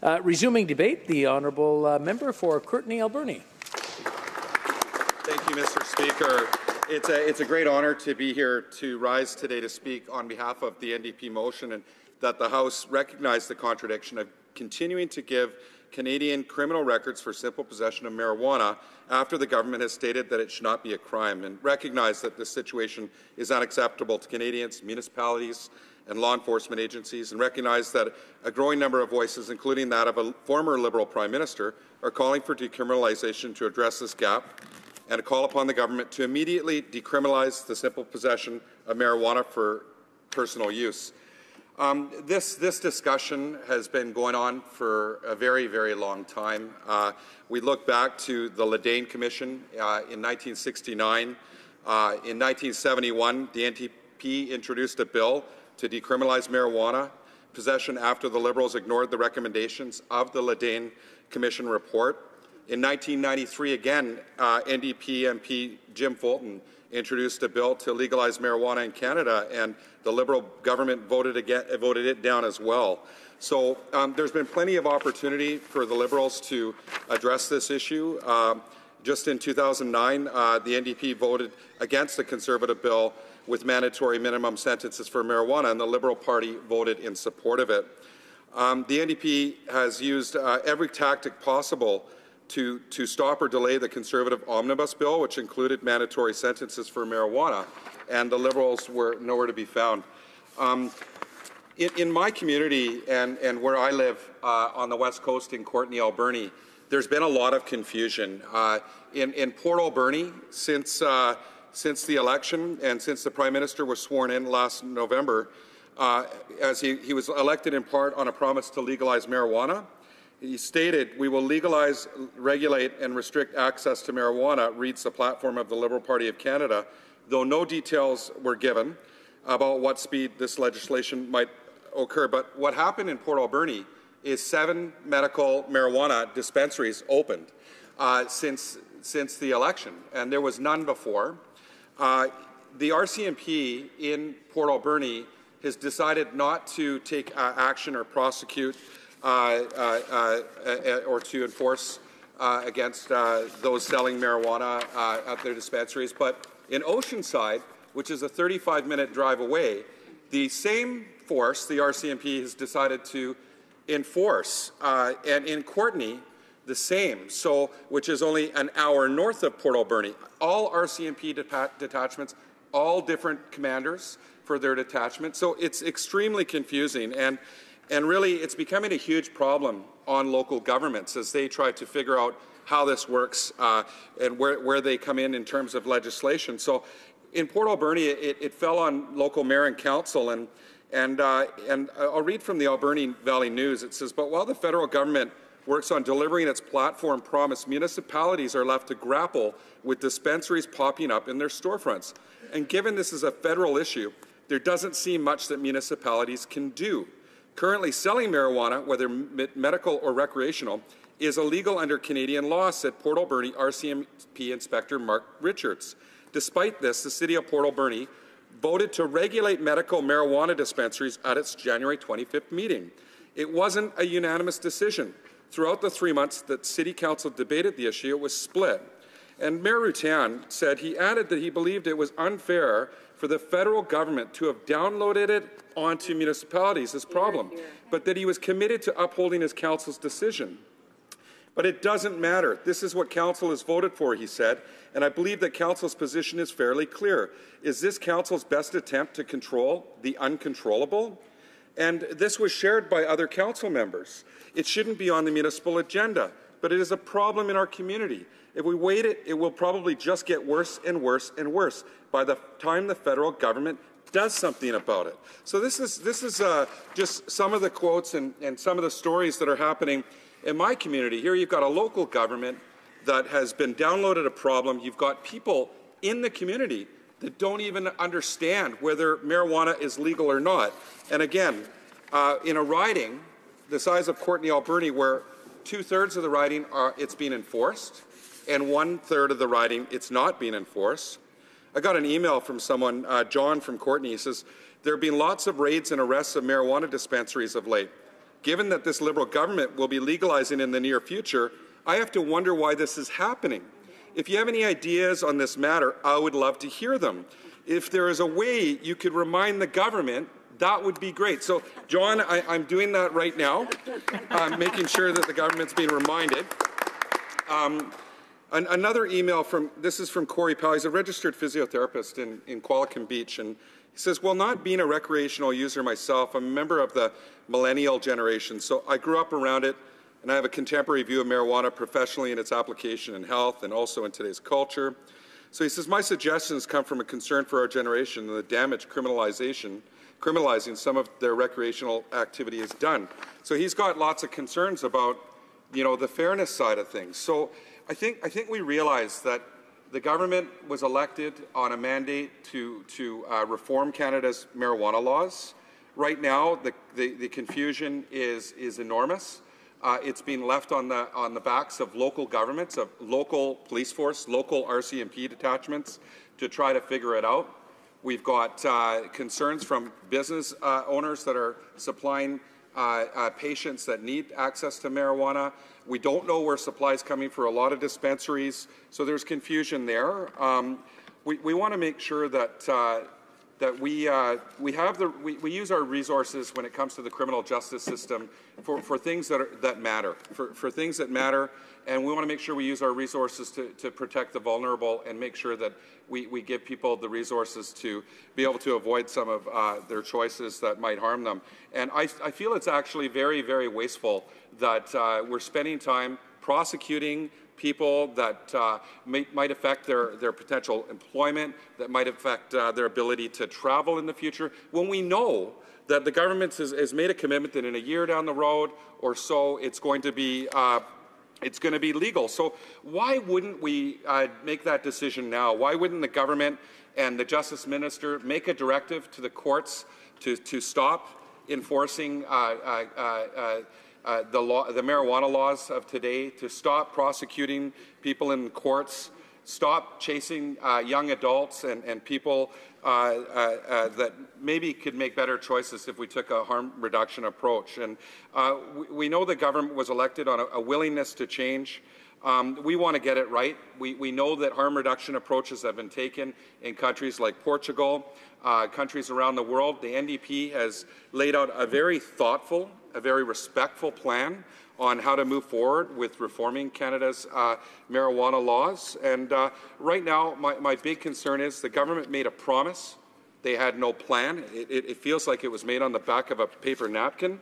Uh, resuming debate, the honourable uh, member for Courtenay Alberni. Thank you, Mr. Speaker. It's a, it's a great honour to be here to rise today to speak on behalf of the NDP motion and that the House recognize the contradiction of continuing to give Canadian criminal records for simple possession of marijuana after the government has stated that it should not be a crime and recognize that this situation is unacceptable to Canadians, municipalities, and law enforcement agencies, and recognize that a growing number of voices, including that of a former Liberal Prime Minister, are calling for decriminalization to address this gap and a call upon the government to immediately decriminalize the simple possession of marijuana for personal use. Um, this, this, discussion has been going on for a very, very long time. Uh, we look back to the Le Dain Commission uh, in 1969. Uh, in 1971, the NDP introduced a bill to decriminalize marijuana possession after the Liberals ignored the recommendations of the Le Dain Commission report. In 1993, again, uh, NDP MP Jim Fulton introduced a bill to legalize marijuana in Canada, and the Liberal government voted, again, voted it down as well. So um, there's been plenty of opportunity for the Liberals to address this issue. Um, just in 2009, uh, the NDP voted against the Conservative bill with mandatory minimum sentences for marijuana, and the Liberal Party voted in support of it. Um, the NDP has used uh, every tactic possible to, to stop or delay the Conservative omnibus bill, which included mandatory sentences for marijuana, and the Liberals were nowhere to be found. Um, in, in, my community and, and where I live uh, on the west coast in Courtenay, Alberni, there's been a lot of confusion. Uh, in, in, Port Alberni, since, uh, since the election and since the Prime Minister was sworn in last November, uh, as he, he was elected in part on a promise to legalize marijuana, he stated, we will legalize, regulate, and restrict access to marijuana, reads the platform of the Liberal Party of Canada, though no details were given about what speed this legislation might occur. But what happened in Port Alberni is seven medical marijuana dispensaries opened uh, since, since the election, and there was none before. Uh, the RCMP in Port Alberni has decided not to take uh, action or prosecute Uh, uh, uh, or to enforce against those selling marijuana at their dispensaries. But in Oceanside, which is a 35-minute drive away, the same force, the RCMP, has decided to enforce. and in Courtenay, the same, so which is only an hour north of Port Alberni. All RCMP detachments, all different commanders for their detachment. So it's extremely confusing. And and really, it's becoming a huge problem on local governments as they try to figure out how this works uh, and where, where they come in in terms of legislation. So in Port Alberni, it, it fell on local mayor and council. And, and, uh, and I'll read from the Alberni Valley News. It says, but while the federal government works on delivering its platform promise, municipalities are left to grapple with dispensaries popping up in their storefronts. And given this is a federal issue, there doesn't seem much that municipalities can do. Currently, selling marijuana, whether medical or recreational, is illegal under Canadian law, said Port Alberni RCMP Inspector Mark Richards. Despite this, the City of Port Alberni voted to regulate medical marijuana dispensaries at its January 25th meeting. It wasn't a unanimous decision. Throughout the three months that City Council debated the issue, it was split. And Mayor Ruttan said he added that he believed it was unfair for the federal government to have downloaded it onto municipalities is problem, but that he was committed to upholding his council's decision. But it doesn't matter. This is what council has voted for, he said, and I believe that council's position is fairly clear. Is this council's best attempt to control the uncontrollable? And this was shared by other council members. It shouldn't be on the municipal agenda, but it is a problem in our community. If we wait it, it will probably just get worse and worse and worse by the time the federal government does something about it. So this is, this is uh, just some of the quotes and, and some of the stories that are happening in my community. Here you've got a local government that has been downloaded a problem. You've got people in the community that don't even understand whether marijuana is legal or not. And again, uh, in a riding the size of Courtenay Alberni, where two-thirds of the riding are, it's being enforced, and one-third of the riding it's not being enforced, I got an email from someone, uh, John from Courtenay. He says, there have been lots of raids and arrests of marijuana dispensaries of late. given that this Liberal government will be legalizing in the near future, I have to wonder why this is happening. If you have any ideas on this matter, I would love to hear them. If there is a way you could remind the government, that would be great. So, John, I, am doing that right now, making sure that the government's being reminded. Um, an, another email from, this is from Corey Powell. He's a registered physiotherapist in, in Qualicum Beach. And he says, well, not being a recreational user myself, I'm a member of the millennial generation. So I grew up around it and I have a contemporary view of marijuana professionally in its application in health and also in today's culture. So he says, my suggestions come from a concern for our generation and the damage criminalization, criminalizing some of their recreational activity is done. So he's got lots of concerns about, you know, the fairness side of things. So I think, I think we realize that the government was elected on a mandate to, to uh, reform Canada's marijuana laws. Right now, the, the, the confusion is, is enormous. Uh, it's been left on the, on the backs of local governments, of local police force, local RCMP detachments to try to figure it out. We've got uh, concerns from business uh, owners that are supplying uh, uh, patients that need access to marijuana. We don't know where supply is coming for a lot of dispensaries, so there's confusion there. Um, we, we want to make sure that uh, that we, uh, we, have the, we, we, use our resources when it comes to the criminal justice system for, for things that, are, that matter, for, for things that matter, and we want to make sure we use our resources to, to protect the vulnerable and make sure that we, we give people the resources to be able to avoid some of uh, their choices that might harm them. And I, I feel it's actually very, very wasteful that uh, we're spending time prosecuting people that uh, may, might affect their, their potential employment, that might affect uh, their ability to travel in the future, when we know that the government has, has, made a commitment that in a year down the road or so, it's going to be uh, it's going to be legal. So why wouldn't we uh, make that decision now? Why wouldn't the government and the justice minister make a directive to the courts to, to stop enforcing uh, the, law, the marijuana laws of today, to stop prosecuting people in courts, stop chasing uh, young adults and, and people uh, uh, uh that maybe could make better choices if we took a harm reduction approach. And uh, we, we, know the government was elected on a, a willingness to change. Um, we want to get it right. We, we, know that harm reduction approaches have been taken in countries like Portugal, uh, countries around the world. The NDP has laid out a very thoughtful a very respectful plan on how to move forward with reforming Canada's uh, marijuana laws. And uh, right now, my, my, big concern is the government made a promise. They had no plan. It, it, it feels like it was made on the back of a paper napkin.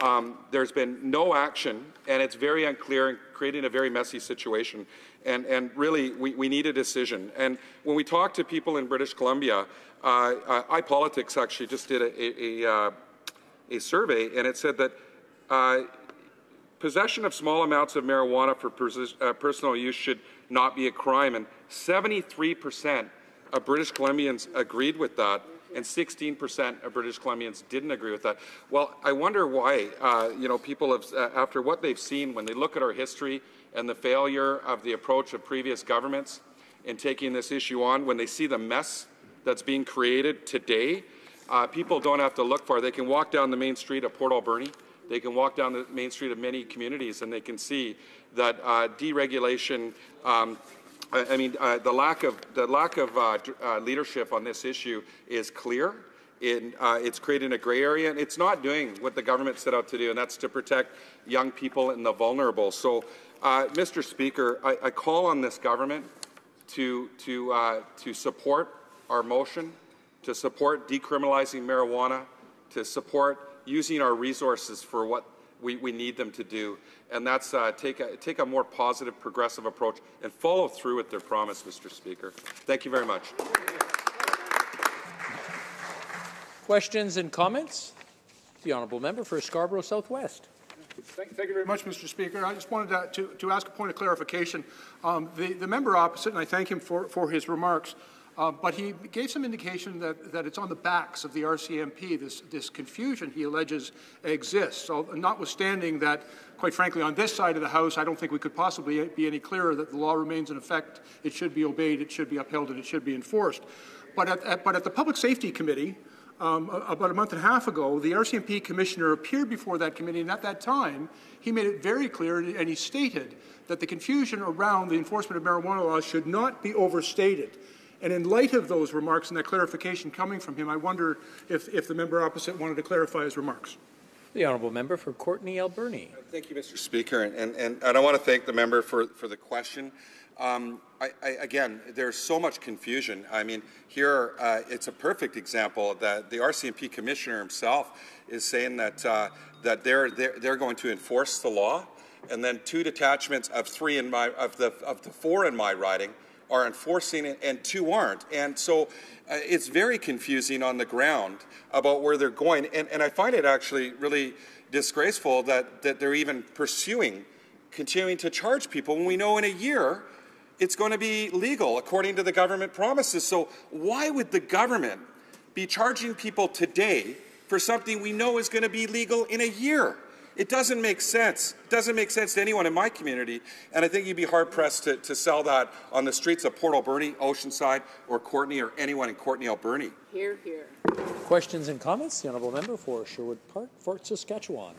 Um, there's been no action, and it's very unclear and creating a very messy situation. And, and really, we, we need a decision. And when we talk to people in British Columbia, uh, uh iPolitics actually just did a, a, a uh, a survey, and it said that uh, possession of small amounts of marijuana for uh, personal use should not be a crime, and 73% of British Columbians agreed with that, and 16% of British Columbians didn't agree with that. Well, I wonder why. Uh, you know, people have, uh, after what they've seen, when they look at our history and the failure of the approach of previous governments in taking this issue on, when they see the mess that's being created today, uh, people don't have to look far. They can walk down the main street of Port Alberni. They can walk down the main street of many communities and they can see that uh, deregulation, um, I, mean, uh, the lack of, the lack of uh, uh, leadership on this issue is clear. Uh, it's creating a gray area, and it's not doing what the government set out to do, and that's to protect young people and the vulnerable. So, Mr. Speaker, I, I, call on this government to, to, to support our motion to support decriminalizing marijuana, to support using our resources for what we, we need them to do. And that's uh, take, a, take a more positive, progressive approach and follow through with their promise, Mr. Speaker. Thank you very much. Questions and comments? The Honourable Member for Scarborough Southwest. Thank, thank, you very much, Mr. Speaker. I just wanted to, to, to ask a point of clarification. Um, the, the member opposite, and I thank him for, for his remarks, uh, but he gave some indication that, that it's on the backs of the RCMP, this, this confusion he alleges exists. So, notwithstanding that, quite frankly, on this side of the House, I don't think we could possibly be any clearer that the law remains in effect, it should be obeyed, it should be upheld, and it should be enforced. But at, at but at the Public Safety Committee, um, about a month and a half ago, the RCMP commissioner appeared before that committee, and at that time, he made it very clear, and he stated that the confusion around the enforcement of marijuana laws should not be overstated. And in light of those remarks and that clarification coming from him, I wonder if, if the member opposite wanted to clarify his remarks. The honourable member for Courtenay Alberni. Thank you, Mr. Speaker, and, and, and I want to thank the member for, for the question. Um, I, I, again, there's so much confusion. I mean, here uh, it's a perfect example that the RCMP commissioner himself is saying that uh, that they're, they're they're going to enforce the law, and then two detachments of three in my of the of the four in my riding are enforcing it, and two aren't. And so uh, it's very confusing on the ground about where they're going. And, and I find it actually really disgraceful that, that they're even pursuing continuing to charge people when we know in a year it's going to be legal according to the government promises. So why would the government be charging people today for something we know is going to be legal in a year? It doesn't make sense. It doesn't make sense to anyone in my community. And I think you'd be hard pressed to, to sell that on the streets of Port Alberni, Oceanside, or Courtenay, or anyone in Courtenay, Alberni. Here, here. Questions and comments? The honourable member for Sherwood Park, Fort Saskatchewan.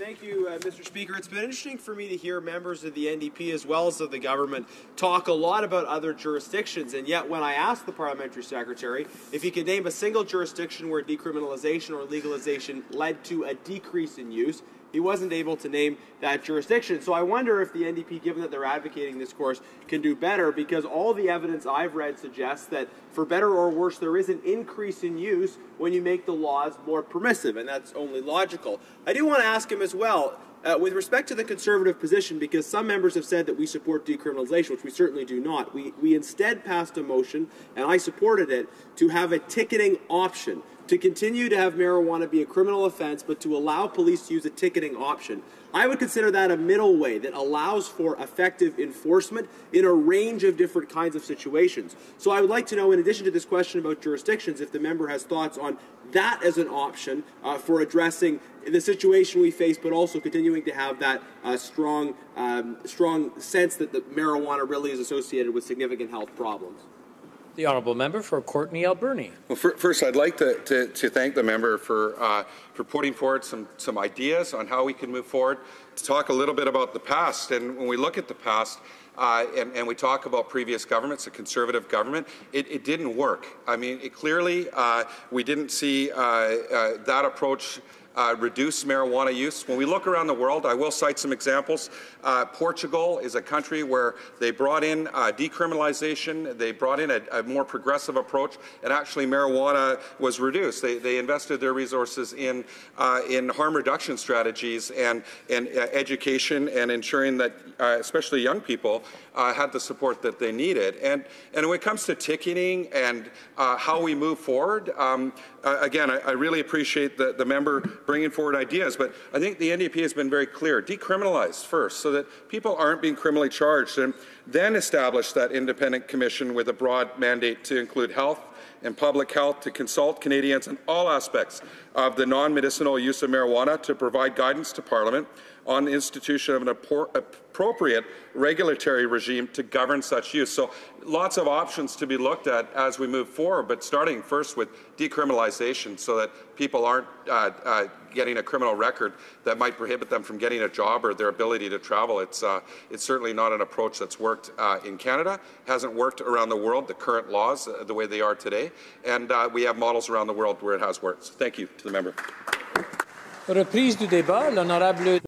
Thank you, uh, Mr. Speaker. It's been interesting for me to hear members of the NDP as well as of the government talk a lot about other jurisdictions, and yet when I asked the parliamentary secretary if he could name a single jurisdiction where decriminalization or legalization led to a decrease in use, he wasn't able to name that jurisdiction. So I wonder if the NDP, given that they're advocating this course, can do better because all the evidence I've read suggests that, for better or worse, there is an increase in use when you make the laws more permissive, and that's only logical. I do want to ask him as well. Uh, with respect to the conservative position, because some members have said that we support decriminalization, which we certainly do not, we, we instead passed a motion, and I supported it, to have a ticketing option to continue to have marijuana be a criminal offense, but to allow police to use a ticketing option. I would consider that a middle way that allows for effective enforcement in a range of different kinds of situations. So I would like to know, in addition to this question about jurisdictions, if the member has thoughts on that as an option uh, for addressing the situation we face, but also continuing to have that uh, strong, um, strong sense that the marijuana really is associated with significant health problems. The honourable member for Courtenay Alberni. Well, first, I'd like to, to, to thank the member for, uh, for putting forward some, some ideas on how we can move forward, to talk a little bit about the past. And when we look at the past, uh, and, and, we talk about previous governments, a conservative government, it, it didn't work. I mean, it clearly, uh, we didn't see uh, uh that approach uh, reduce marijuana use. When we look around the world, I will cite some examples. Uh, Portugal is a country where they brought in uh, decriminalization, they brought in a, a, more progressive approach, and actually marijuana was reduced. They, they invested their resources in, uh, in harm reduction strategies and, and uh, education and ensuring that uh, especially young people Uh, had the support that they needed. And, and when it comes to ticketing and uh, how we move forward, um, uh, again, I, I, really appreciate the, the member bringing forward ideas, but I think the NDP has been very clear. Decriminalize first so that people aren't being criminally charged, and then establish that independent commission with a broad mandate to include health and public health to consult Canadians on all aspects of the non-medicinal use of marijuana to provide guidance to Parliament on the institution of an appropriate regulatory regime to govern such use. So lots of options to be looked at as we move forward, but starting first with decriminalization so that people aren't uh, uh, getting a criminal record that might prohibit them from getting a job or their ability to travel. It's, uh, it's certainly not an approach that's worked uh, in Canada, hasn't worked around the world, the current laws, uh, the way they are today, and uh, we have models around the world where it has worked. So thank you to the member. Reprise du débat, l'honorable